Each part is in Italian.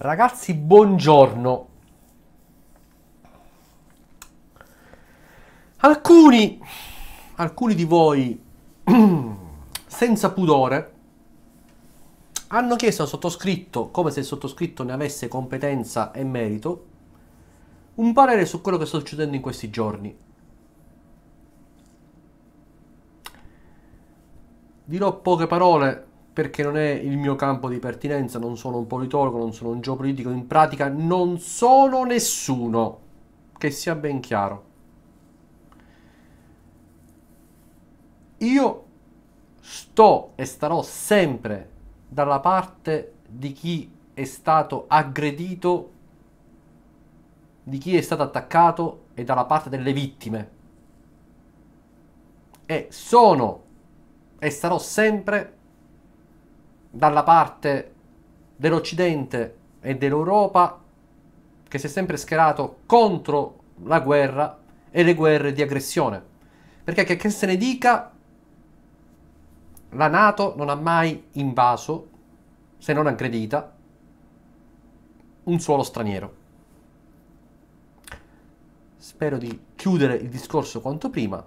Ragazzi, buongiorno. Alcuni, alcuni di voi, senza pudore, hanno chiesto al sottoscritto, come se il sottoscritto ne avesse competenza e merito, un parere su quello che sta succedendo in questi giorni. Dirò poche parole perché non è il mio campo di pertinenza, non sono un politologo, non sono un geopolitico, in pratica non sono nessuno, che sia ben chiaro. Io sto e starò sempre dalla parte di chi è stato aggredito, di chi è stato attaccato e dalla parte delle vittime. E sono e starò sempre dalla parte dell'Occidente e dell'Europa che si è sempre schierato contro la guerra e le guerre di aggressione. Perché che, che se ne dica, la Nato non ha mai invaso, se non aggredita, un suolo straniero. Spero di chiudere il discorso quanto prima.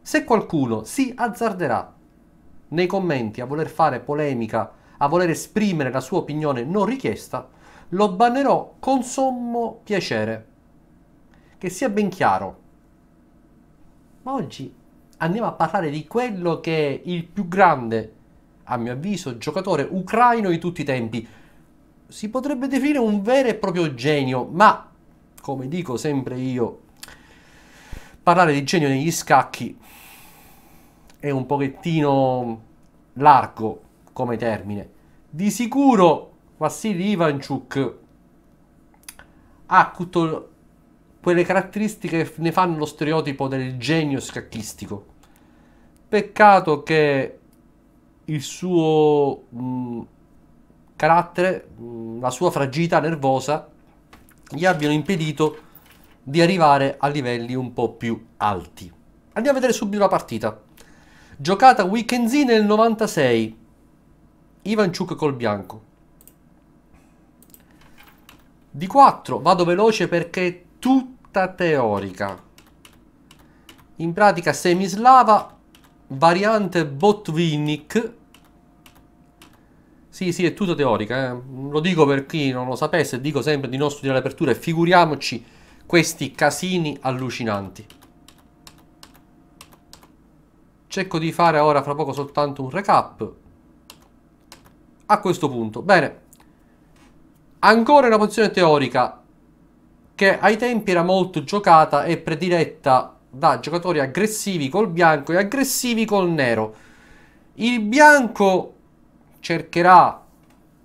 Se qualcuno si azzarderà nei commenti a voler fare polemica, a voler esprimere la sua opinione non richiesta, lo bannerò con sommo piacere. Che sia ben chiaro. Ma oggi andiamo a parlare di quello che è il più grande, a mio avviso, giocatore ucraino di tutti i tempi. Si potrebbe definire un vero e proprio genio, ma, come dico sempre io, parlare di genio negli scacchi è un pochettino largo come termine. Di sicuro Vassili Ivanchuk ha tutte quelle caratteristiche che ne fanno lo stereotipo del genio scacchistico. Peccato che il suo mh, carattere, mh, la sua fragilità nervosa gli abbiano impedito di arrivare a livelli un po' più alti. Andiamo a vedere subito la partita. Giocata weekendì nel 96. Ivanchuk col bianco. Di 4 vado veloce perché è tutta teorica. In pratica semislava, variante Botvinnik. Sì, sì, è tutto teorica. Eh. Lo dico per chi non lo sapesse, dico sempre di non studiare l'apertura e figuriamoci questi casini allucinanti. Cerco di fare ora fra poco soltanto un recap. A questo punto, bene. Ancora una posizione teorica che ai tempi era molto giocata e prediletta da giocatori aggressivi col bianco e aggressivi col nero. Il bianco cercherà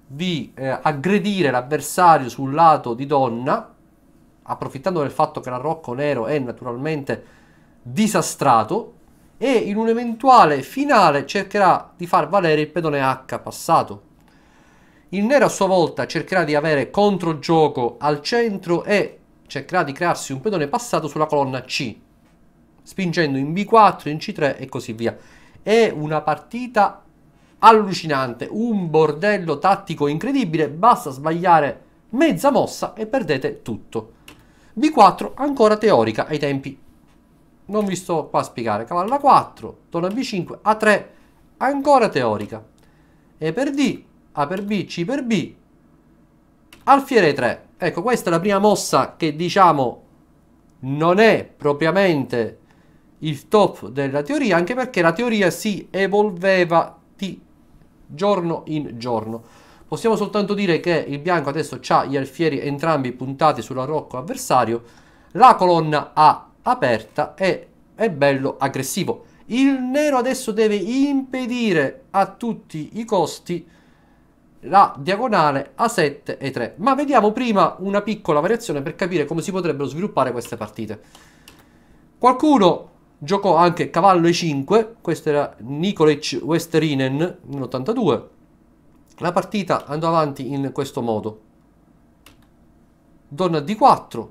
di eh, aggredire l'avversario sul lato di donna, approfittando del fatto che l'arrocco nero è naturalmente disastrato, e in un eventuale finale cercherà di far valere il pedone H passato. Il nero a sua volta cercherà di avere controgioco al centro e cercherà di crearsi un pedone passato sulla colonna C, spingendo in B4, in C3 e così via. È una partita allucinante, un bordello tattico incredibile, basta sbagliare mezza mossa e perdete tutto. B4 ancora teorica ai tempi non vi sto qua a spiegare. Cavallo A4, torna B5, A3, ancora teorica. E per D, A per B, C per B, alfiere 3. Ecco, questa è la prima mossa che diciamo non è propriamente il top della teoria, anche perché la teoria si evolveva di giorno in giorno. Possiamo soltanto dire che il bianco adesso ha gli alfieri entrambi puntati sulla rocco avversario, la colonna A aperta e è bello aggressivo. Il nero adesso deve impedire a tutti i costi la diagonale A7 e 3. Ma vediamo prima una piccola variazione per capire come si potrebbero sviluppare queste partite. Qualcuno giocò anche cavallo E5, questo era Nikolic Westerinen nell'82. La partita andò avanti in questo modo. Donna D4,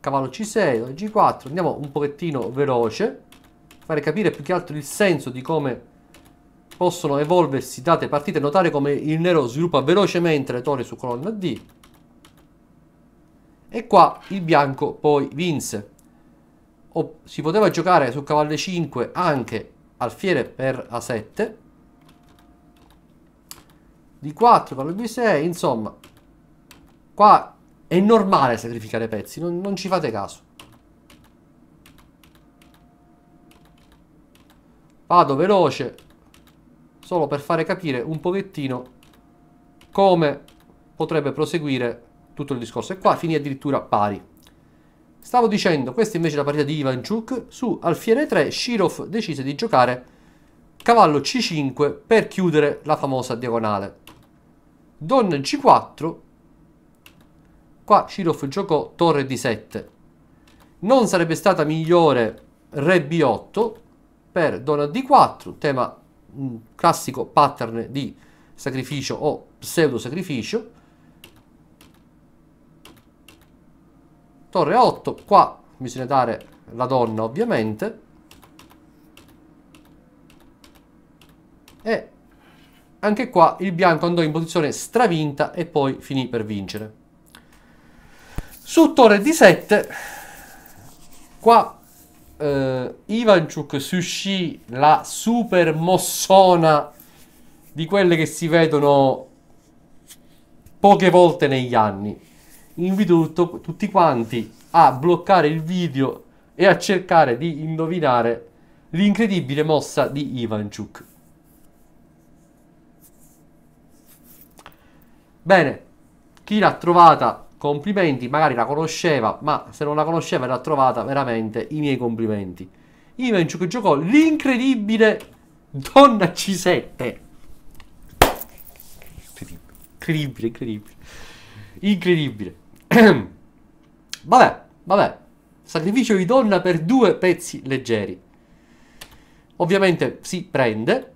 cavallo C6, G4, andiamo un pochettino veloce, fare capire più che altro il senso di come possono evolversi date partite. Notare come il nero sviluppa velocemente le torri su colonna D. E qua il bianco poi vinse. O si poteva giocare su cavallo 5 anche alfiere per A7. D4, cavallo B6, insomma. Qua è normale sacrificare pezzi, non, non ci fate caso. Vado veloce, solo per fare capire un pochettino come potrebbe proseguire tutto il discorso. E qua finì addirittura pari. Stavo dicendo, questa invece è la partita di Ivanchuk. Su alfiere 3, Shirov decise di giocare cavallo C5 per chiudere la famosa diagonale. Donna G4. Qua Shirov giocò torre D7. Non sarebbe stata migliore re B8 per donna D4, tema un classico pattern di sacrificio o pseudo sacrificio Torre 8, qua bisogna dare la donna ovviamente. E anche qua il bianco andò in posizione stravinta e poi finì per vincere. Su torre di 7, qua eh, Ivanchuk si uscì la super mossona di quelle che si vedono poche volte negli anni invito tutto, tutti quanti a bloccare il video e a cercare di indovinare l'incredibile mossa di Ivanchuk. Bene, chi l'ha trovata, complimenti, magari la conosceva, ma se non la conosceva l'ha trovata, veramente i miei complimenti. Ivanchuk giocò l'incredibile Donna C7. Incredibile, incredibile. Incredibile. vabbè, vabbè. Sacrificio di donna per due pezzi leggeri. Ovviamente si prende.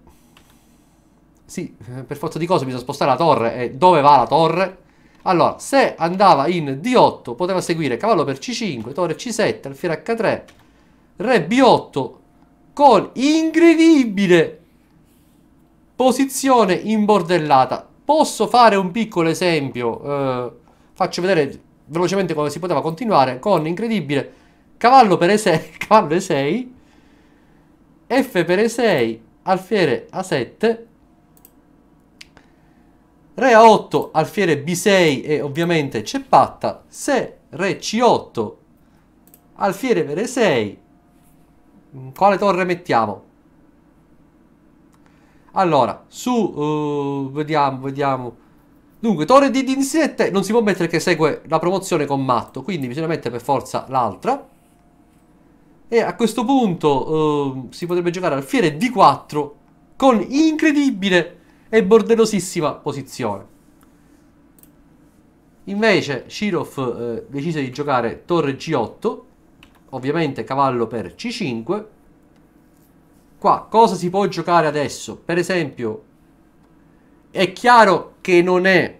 Sì, per forza di cose bisogna spostare la torre. E dove va la torre? Allora, se andava in D8, poteva seguire cavallo per C5, torre C7, alfiere H3, re B8, con incredibile posizione imbordellata. Posso fare un piccolo esempio? Eh, faccio vedere velocemente come si poteva continuare con incredibile cavallo per E6, cavallo E6, F per E6, alfiere A7, Re A8, alfiere B6 e ovviamente c'è patta, se Re C8, alfiere per E6, quale torre mettiamo? Allora, su, uh, vediamo, vediamo, Dunque, torre di D7 non si può mettere che segue la promozione con matto, quindi bisogna mettere per forza l'altra. E a questo punto uh, si potrebbe giocare alfiere D4 con incredibile e bordellosissima posizione. Invece Shirov eh, decise di giocare torre G8, ovviamente cavallo per C5. Qua cosa si può giocare adesso? Per esempio è chiaro che non è,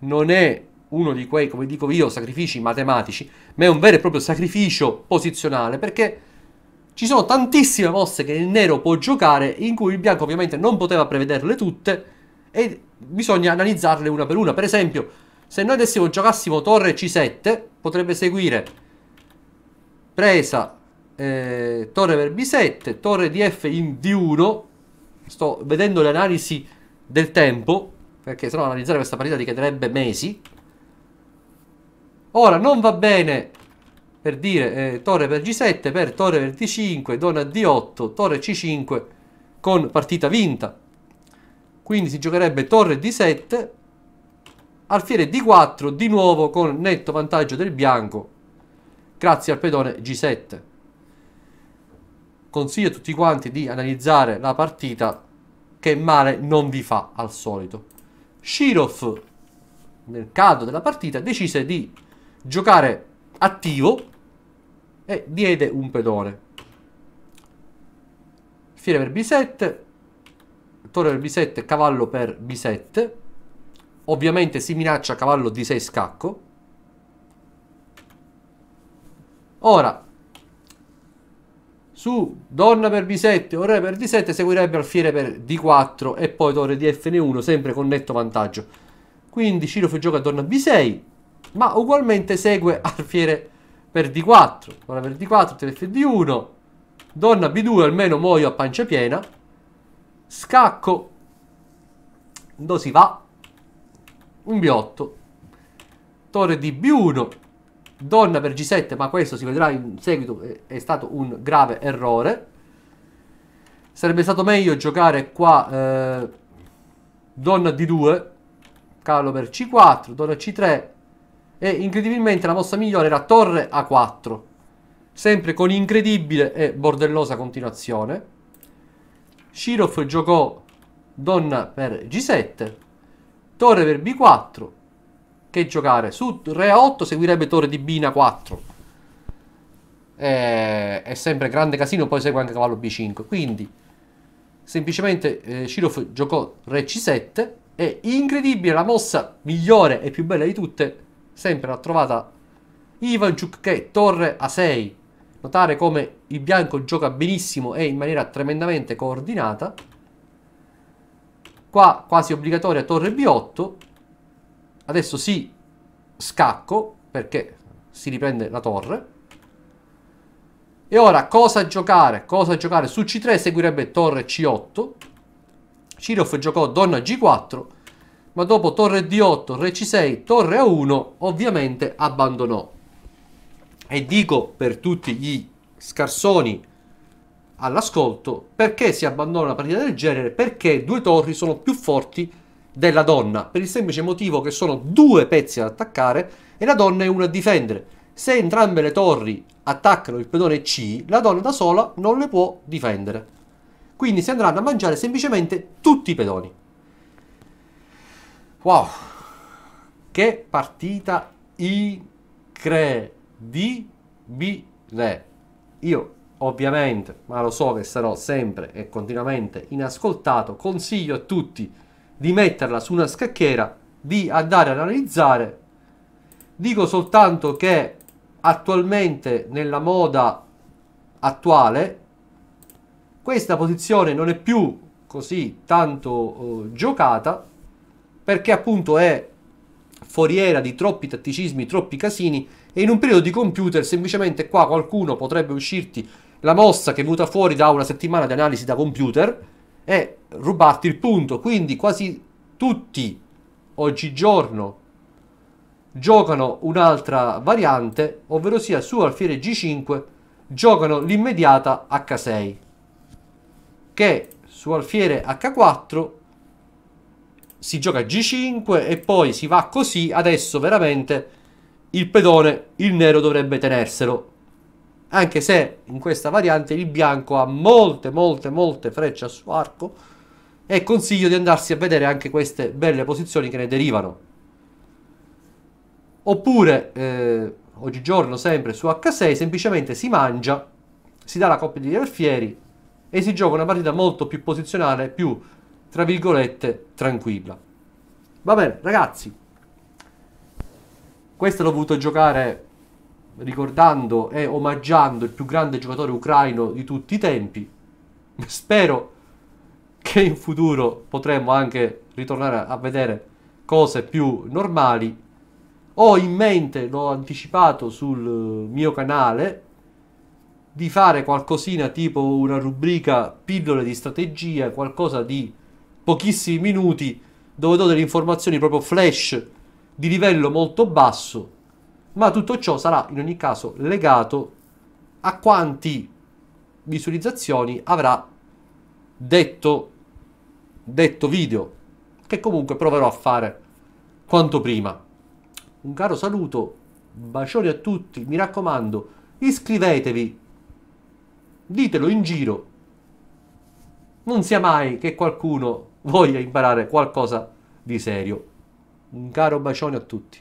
non è uno di quei, come dico io, sacrifici matematici, ma è un vero e proprio sacrificio posizionale, perché ci sono tantissime mosse che il nero può giocare, in cui il bianco ovviamente non poteva prevederle tutte, e bisogna analizzarle una per una. Per esempio, se noi adesso giocassimo torre C7, potrebbe seguire presa eh, torre per B7, torre di F in D1, sto vedendo le analisi del tempo, perché sennò analizzare questa partita richiederebbe mesi. Ora non va bene per dire eh, torre per G7, per torre per D5, donna D8, torre C5 con partita vinta. Quindi si giocherebbe torre D7, alfiere D4, di nuovo con netto vantaggio del bianco, grazie al pedone G7. Consiglio a tutti quanti di analizzare la partita che male non vi fa al solito. Shirov, nel caldo della partita, decise di giocare attivo e diede un pedone. Fiere per B7, torre per B7, cavallo per B7. Ovviamente si minaccia cavallo di 6 scacco. Ora, Su donna per B7 o re per D7 seguirebbe alfiere per D4 e poi torre di Fn1 sempre con netto vantaggio. Quindi Cirov gioca donna B6 ma ugualmente segue alfiere per D4. Donna per D4, TF D1, donna B2 almeno muoio a pancia piena. Scacco. Dove si va? Un B8. Torre di B1 donna per G7, ma questo si vedrà in seguito, è stato un grave errore. Sarebbe stato meglio giocare qua eh, donna D2, cavallo per C4, donna C3 e incredibilmente la mossa migliore era torre A4, sempre con incredibile e bordellosa continuazione. Shirov giocò donna per G7, torre per B4, che giocare. Su Re a 8 seguirebbe Torre di Bina 4. È, è sempre grande casino, poi segue anche cavallo B5. Quindi, semplicemente, eh, Shirov giocò Re C7 e incredibile, la mossa migliore e più bella di tutte, sempre l'ha trovata Ivanchuk che Torre A6. Notare come il bianco gioca benissimo e in maniera tremendamente coordinata. Qua quasi obbligatoria Torre B8 Adesso si scacco perché si riprende la torre. E ora cosa giocare? Cosa giocare? Su C3 seguirebbe torre C8. Cirov giocò donna G4. Ma dopo torre D8, re C6, torre A1, ovviamente abbandonò. E dico per tutti gli scarsoni all'ascolto, perché si abbandona una partita del genere? Perché due torri sono più forti della donna, per il semplice motivo che sono due pezzi ad attaccare e la donna è una a difendere. Se entrambe le torri attaccano il pedone C, la donna da sola non le può difendere. Quindi si andranno a mangiare semplicemente tutti i pedoni. Wow! Che partita incredibile! Io ovviamente, ma lo so che sarò sempre e continuamente inascoltato, consiglio a tutti di metterla su una scacchiera, di andare ad analizzare. Dico soltanto che attualmente nella moda attuale questa posizione non è più così tanto uh, giocata perché appunto è foriera di troppi tatticismi, troppi casini e in un periodo di computer semplicemente qua qualcuno potrebbe uscirti la mossa che è venuta fuori da una settimana di analisi da computer e rubarti il punto. Quindi quasi tutti oggigiorno giocano un'altra variante, ovvero sia su alfiere G5 giocano l'immediata H6 che su alfiere H4 si gioca G5 e poi si va così adesso veramente il pedone il nero dovrebbe tenerselo. Anche se in questa variante il bianco ha molte molte molte frecce a suo arco e consiglio di andarsi a vedere anche queste belle posizioni che ne derivano. Oppure eh, oggigiorno sempre su H6 semplicemente si mangia si dà la coppia di alfieri e si gioca una partita molto più posizionale più tra virgolette tranquilla va bene ragazzi questo l'ho voluto giocare ricordando e omaggiando il più grande giocatore ucraino di tutti i tempi. Spero che in futuro potremo anche ritornare a vedere cose più normali. Ho in mente, l'ho anticipato sul mio canale, di fare qualcosina tipo una rubrica pillole di strategia, qualcosa di pochissimi minuti, dove do delle informazioni proprio flash di livello molto basso ma tutto ciò sarà in ogni caso legato a quanti visualizzazioni avrà detto, detto video, che comunque proverò a fare quanto prima. Un caro saluto, bacioni a tutti, mi raccomando, iscrivetevi, ditelo in giro, non sia mai che qualcuno voglia imparare qualcosa di serio. Un caro bacione a tutti.